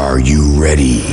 Are you ready?